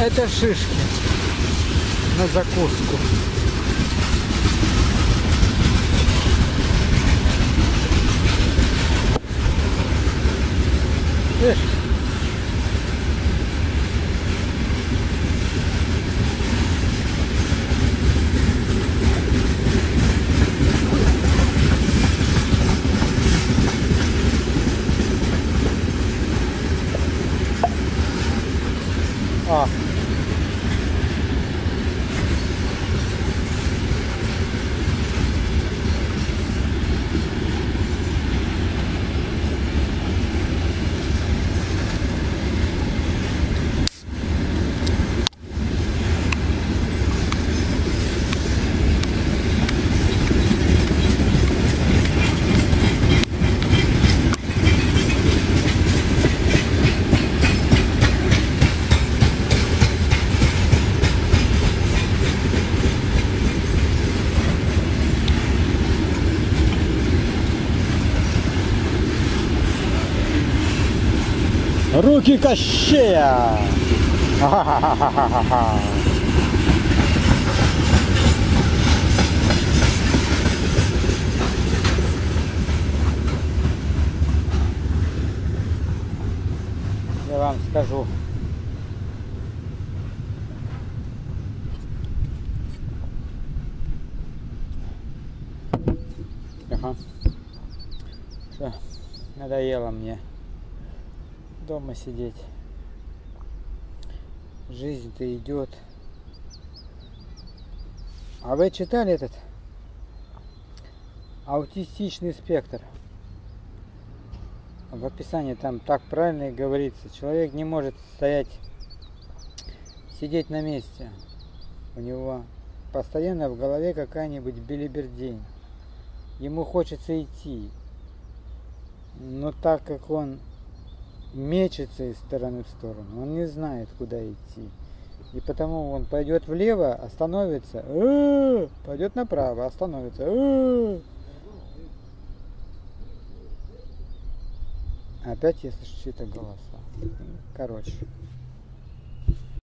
Это шишки на закуску. Эх. А. Руки Кощея! Я вам скажу. Ага. Всё, надоело мне дома сидеть. Жизнь-то идет. А вы читали этот аутистичный спектр? В описании там так правильно и говорится. Человек не может стоять, сидеть на месте. У него постоянно в голове какая-нибудь белибердень. Ему хочется идти. Но так как он мечется из стороны в сторону. Он не знает, куда идти. И потому он пойдет влево, остановится, «Э-э-э!» пойдет направо, остановится. «Э-э-э!» Опять я слышу чьи-то голоса. Короче.